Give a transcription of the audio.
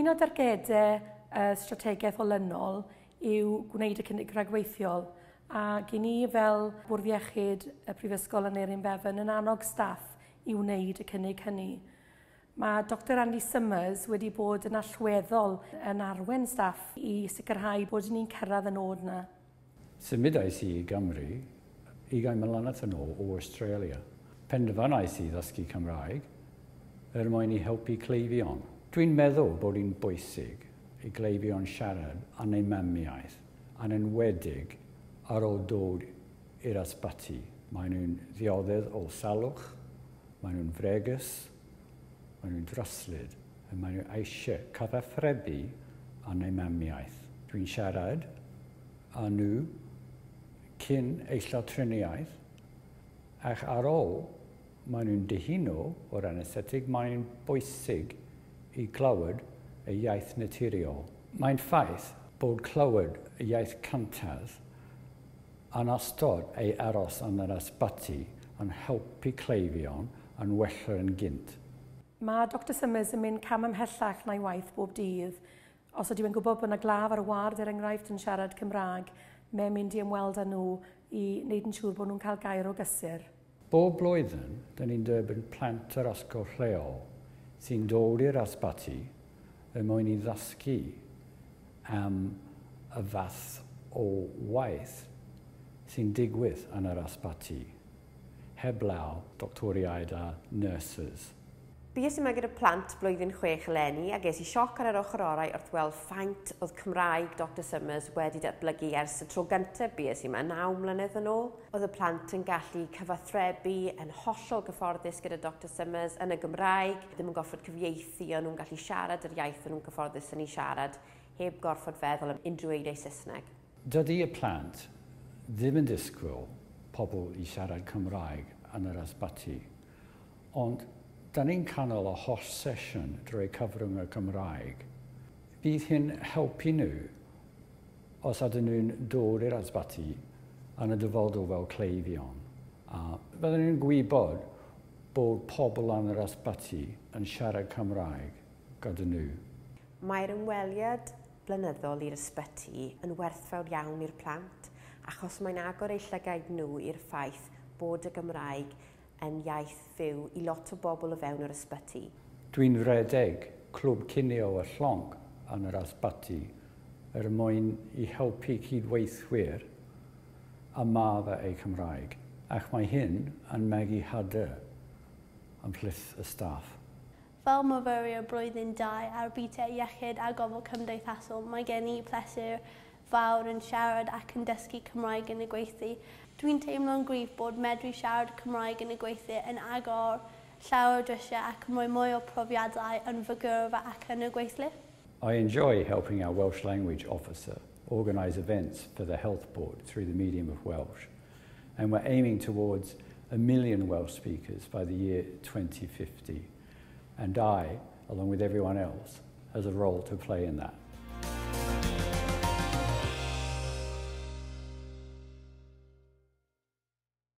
un o dargedau uh, strategaeth olynol yw gwneud y cynnig rhagweithiol a gen i fel Bwrdd Iechyd y Prifysgol yn Erin Bevan yn annog staff i wneud y cynnig hynny. Mae Dr Andy Summers wedi bod yn allweddol yn arwen staff i sicrhau bod ni'n cyrraedd yn od yna. Symudais i Gymru ugain mlynedd yn ôl o Australia. Penderfynais i ddysgu Cymraeg er mwyn i helpu cleifion. Dwi'n meddwl bod hi'n bwysig i gleibio'n siarad yn ei mamiaeth, yn enwedig ar ôl dod i'r asbati. Mae nhw'n ddioddedd o salwch, mae nhw'n fregus, maen nhw'n droslyd, a maen nhw eisiau cyfathrebu yn ei mamiaeth. Dwi'n siarad â nhw cyn eillio triniaeth, ac ar ôl maen nhw'n dihuno o'r anesthetig, aesthetig, maen nhw'n bwysig i glywed y iaith naturiol. Mae'n ffaith bod clywed y iaith cantars yn ystod ei aros yn yr asbyty yn helpu cleifion yn wella yn gynt. Mae Dr Summers yn mynd cam ymhellach na'i waith bob dydd. Os ydy yn gwybod bod yna glaf ar y ward er enghraifft yn siarad Cymraeg, mae'n mynd i ymweld â nhw i wneud yn siŵr bod nhw'n cael gair o gysur. Bob blwyddyn, dyn ni'n derbyn plant yr ysgol lleol sy'n dod i'r asbati y mwyn i ddysgu am y fath o waith sy'n digwydd yn yr asbati heblaw doctoriaid a nurses. Fues i gyda plant blwyddyn chwech eleni a ges i sioc ar yr ochr orau wrth weld ffaint oedd Cymraeg Dr Summers wedi datblygu ers y tro gyntaf bues i yma naw mlynedd yn ôl. Oedd y plant yn gallu cyfathrebu yn hollol gyfforddus gyda Dr Summers yn y Gymraeg, ddim yn goffod cyfieithu ond nhw'n gallu siarad yr iaith o'n nhw'n gyfforddus yn ei siarad heb gorfod feddwl am unrhyw eidau Saesneg. Dydy y plant ddim yn disgwyl pobl i siarad Cymraeg yn yr asbati, ond Da ni'n canol a holl sesiwn drwy cyfrwng y Gymraeg. Bydd hyn helpu nhw os ydyn nhw'n dod i'r asbati yn y dyfodol fel cleifion. A byddwn nhw'n gwybod bod pobl yn yr asbati yn siarad Cymraeg gyda nhw. Mae'r ymweliad blynyddol i'r ysbyty yn werthfawr iawn i'r plant achos mae'n agor eu llygaid nhw i'r ffaith bod y Gymraeg yn iaith fyw i lot o bobl o fewn yr ysbyty. Dwi'n redeg clwb cynio y llong yn yr ysbyty er mwyn i helpu cydweithwyr a maddau e eu Cymraeg, ac mae hyn yn megu hader yn plith y staff. Fel myfyrio blwyddyn 2 ar bitau iechyd a gofal cymdeithasol, mae gen i pleser fawr yn siarad ac yn dysgu Cymraeg yn y Dwi'n teimlo'n bod medru siarad Cymraeg yn y yn agor llawer drysiau ac mwy o profiadau yn ac yn y. I enjoy helping our Welsh language officer organise events for the health board through the medium of Welsh. And we're aiming towards a million Welsh speakers by the year 2050. And I, along with everyone else, has a role to play in that.